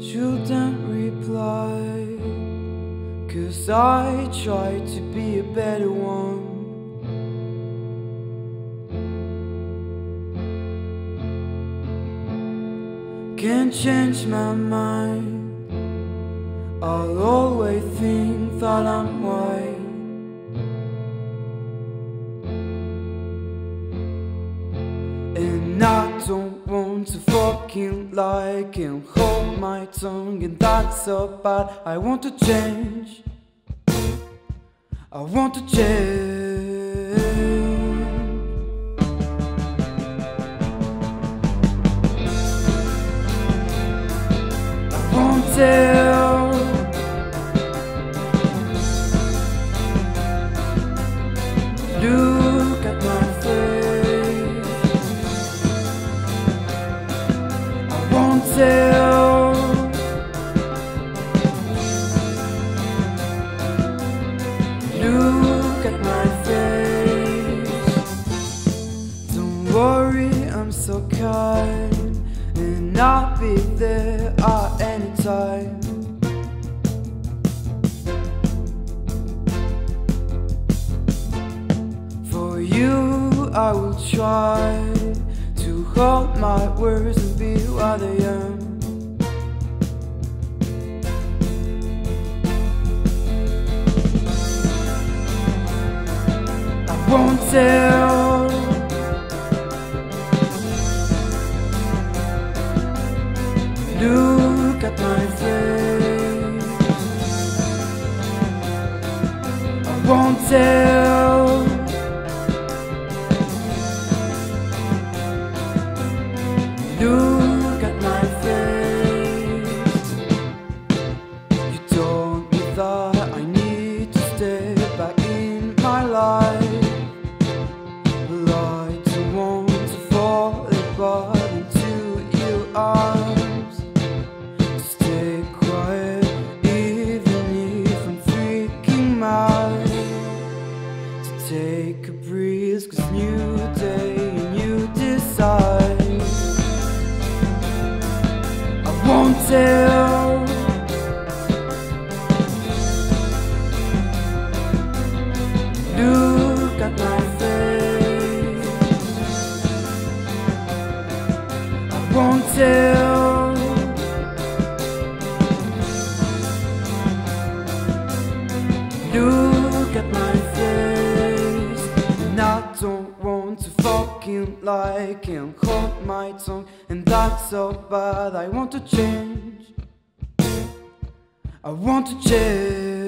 shouldn't reply. Cause I try to be a better one. Can't change my mind. I'll always think that I'm right. And I don't want to fucking like Can't hold my tongue and that's so bad. I want to change. I want to change. I won't tell Kind And I'll be there at any time For you, I will try to hold my words and be what I am. I won't tell. Look at my face. I won't tell. Look Tell. Look at my face. I won't tell. Look at my fucking lie. Can't hold my tongue. And that's so bad. I want to change. I want to change.